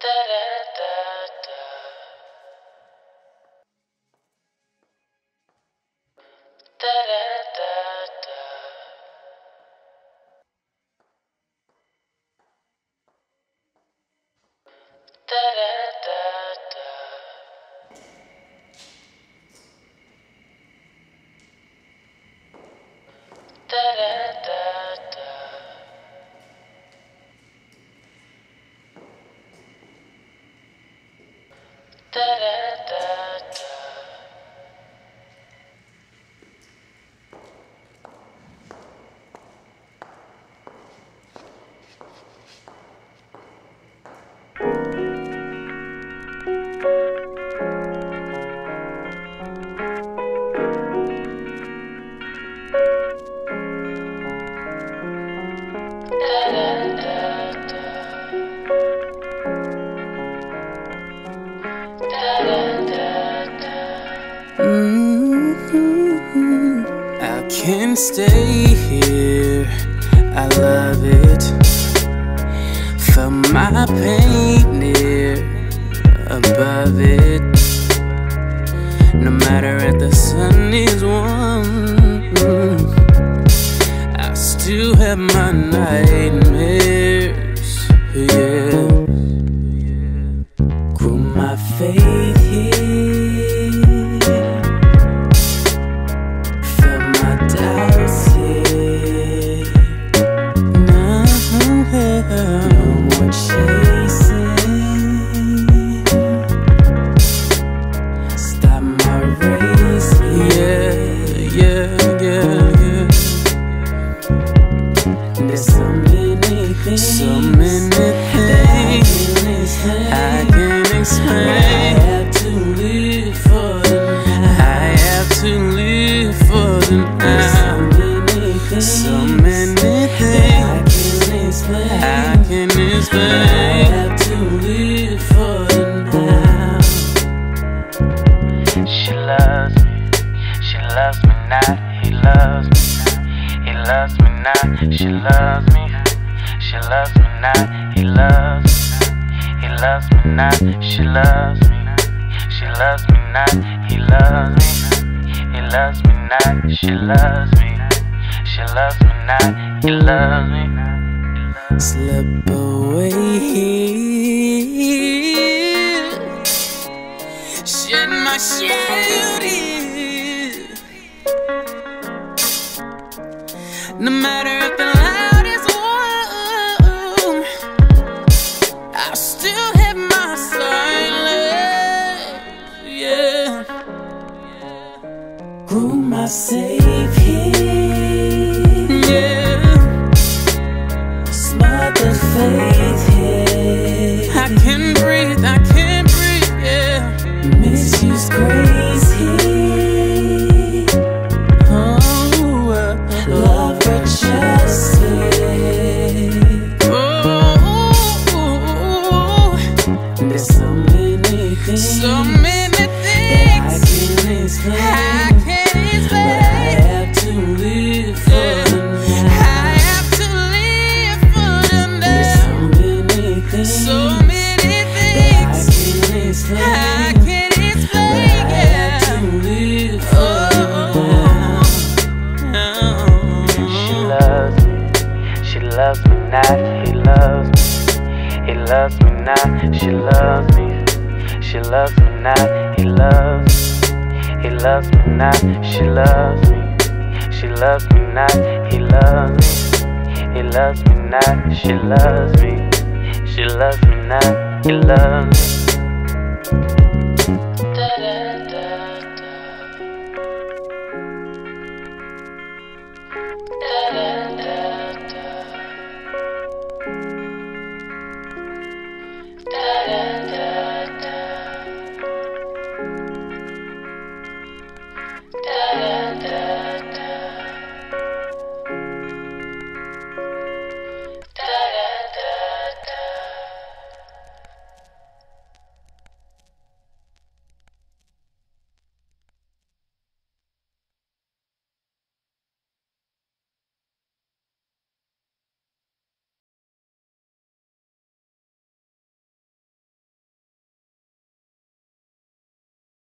da da Mm-hmm. I can't stay here. I love it. Felt my pain near above it. No matter if the sun is warm, I still have my nightmares. Yeah. Can explain. I have to live for the night. She loves me, she loves me not. He loves me, he loves me not. She loves me, she loves me not. He loves me, he loves me not. She loves me, she loves me not. He loves me, he loves me not. She loves me, she loves me not. He loves me. Slip away. Shed my shield here. No matter if the loudest warm, I still have my silence. Yeah. Grew my not. He loves me, he loves me not. She loves me, she loves me not. He loves me, he loves me not. She loves me, she loves me not. He loves me, he loves me not. She loves me, she loves me not. He loves me. da, da.